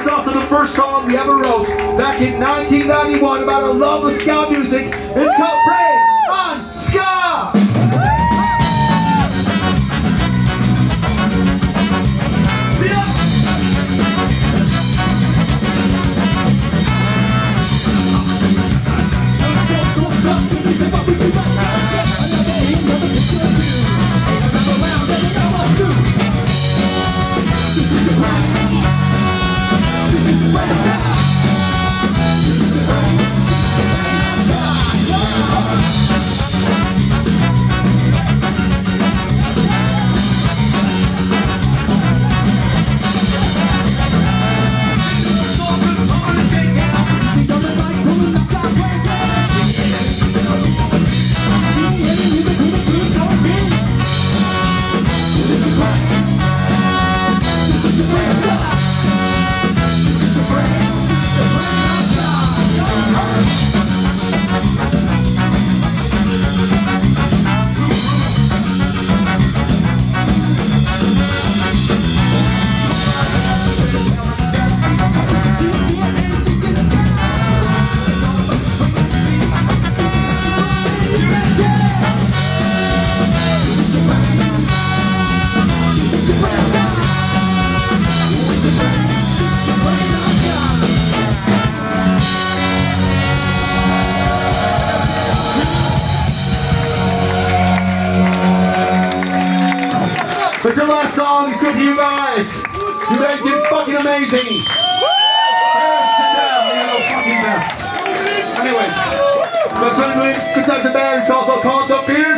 Is also the first song we ever wrote back in 1991 about our love of ska music. It's called Brain on Ska! It's the last song. It's good you guys. You guys did fucking amazing. You're fucking best. Anyways, that's what. Good times also called the beer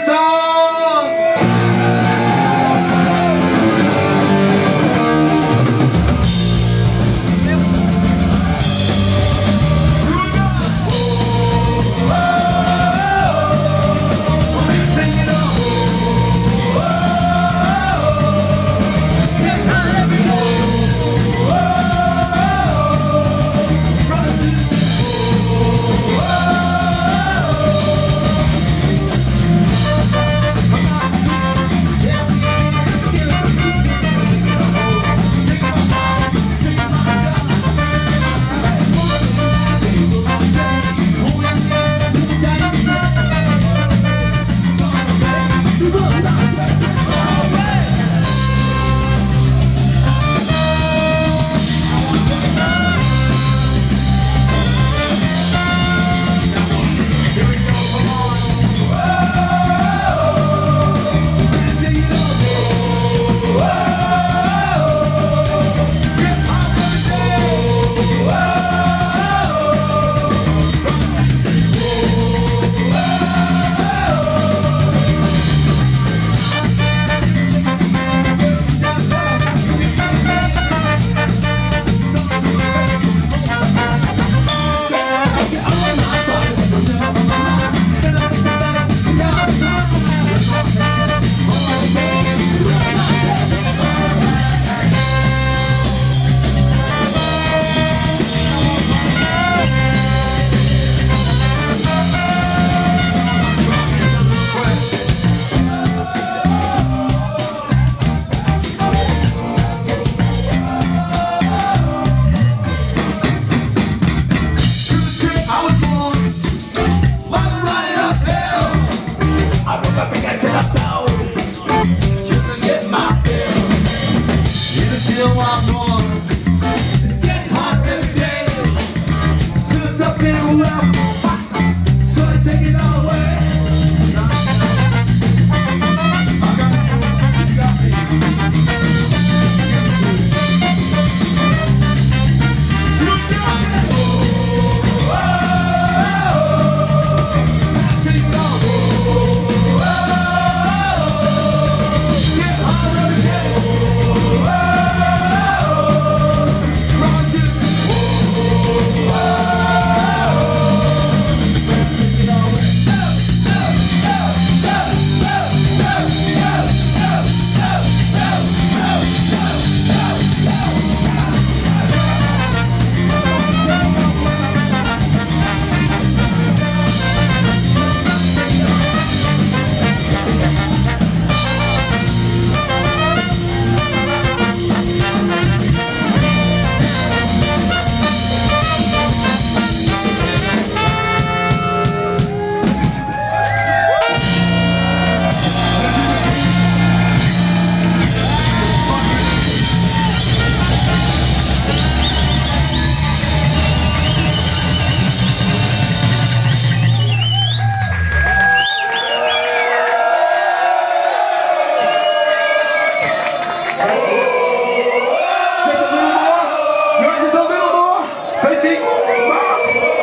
Mas